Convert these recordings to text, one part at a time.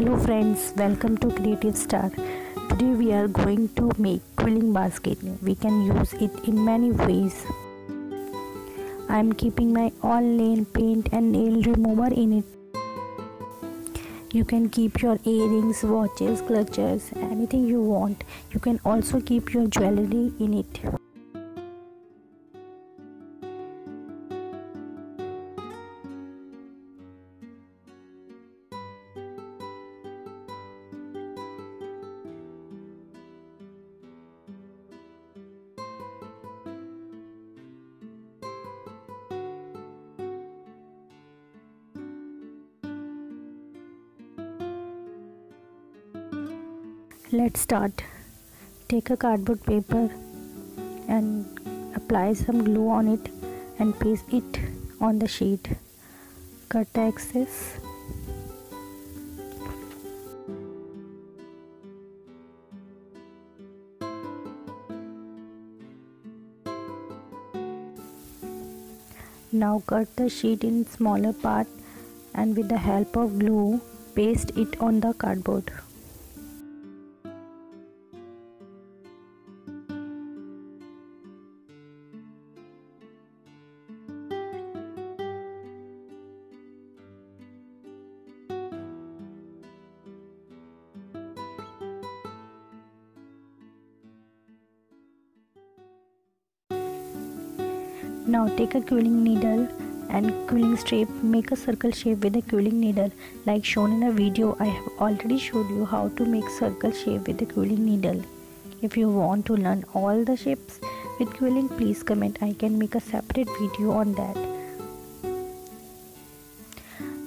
hello friends welcome to creative star. Today we are going to make quilling basket. We can use it in many ways. I am keeping my all nail paint and nail remover in it. You can keep your earrings watches clutches anything you want. You can also keep your jewelry in it let's start. Take a cardboard paper and apply some glue on it and paste it on the sheet. Cut the excess. Now cut the sheet in smaller part and with the help of glue paste it on the cardboard Now take a quilling needle and quilling strip make a circle shape with a quilling needle like shown in the video I have already showed you how to make circle shape with a quilling needle. If you want to learn all the shapes with quilling please comment I can make a separate video on that.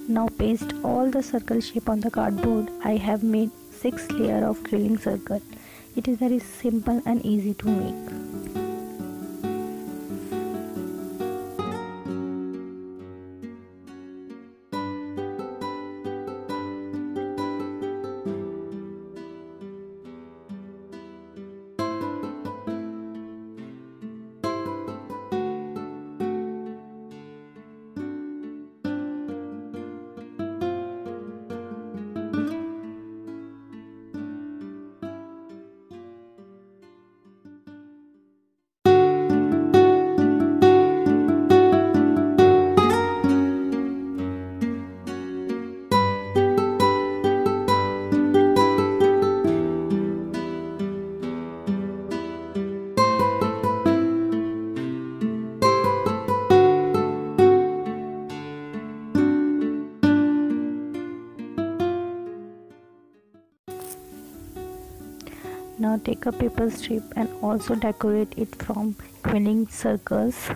Now paste all the circle shape on the cardboard. I have made 6 layer of quilling circle. It is very simple and easy to make. Now take a paper strip and also decorate it from quilling circles.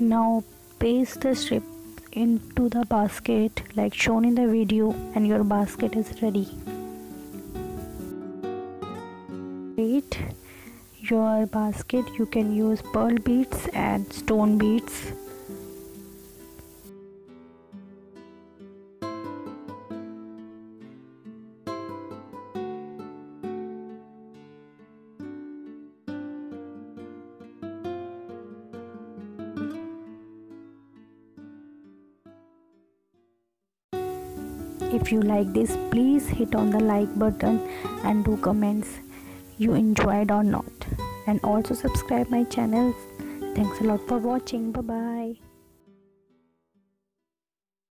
Now paste the strip into the basket like shown in the video and your basket is ready. Create your basket you can use pearl beads and stone beads. If you like this please hit on the like button and do comments you enjoyed or not. And also subscribe my channel. Thanks a lot for watching. Bye bye